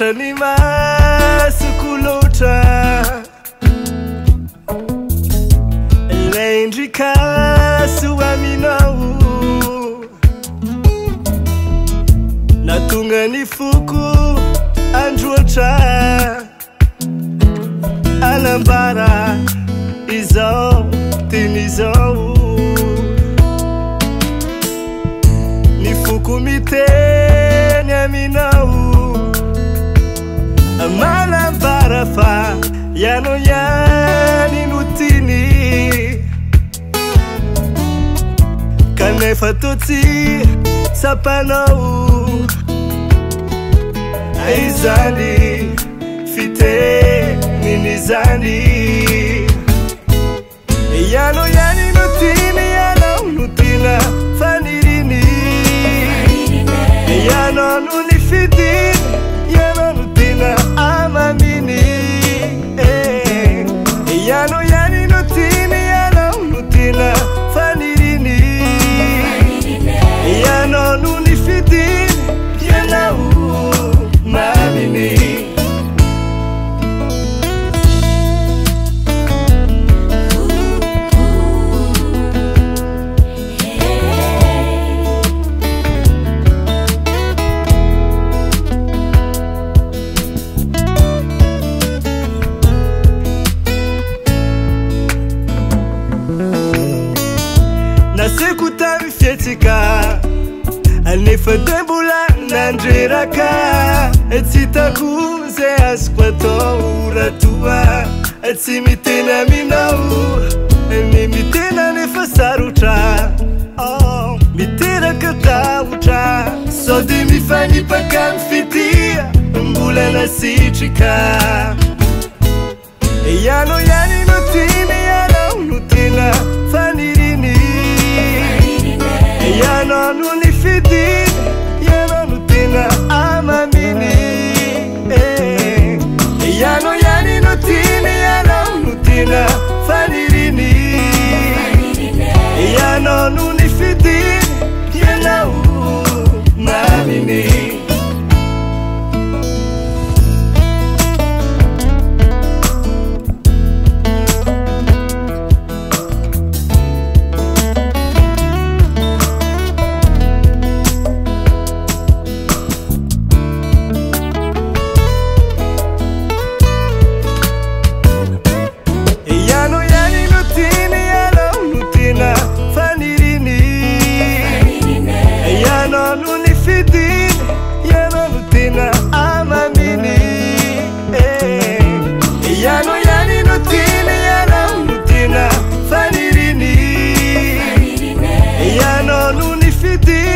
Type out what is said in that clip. ny masiko loatra raindrikaso aminao la tonga ny foko androatra alambara izao teny izao ny foko miteny aminao yano yani nutini kanefatoti sapanou aizanni fite ninizani ea sekutamifieika anefadebola nandreraka asi tako ze askoato uratua asi mitenaminau ni mitenanefasarotra oh, miterakataotra sody mifanipakamfitia mbulanasitrika te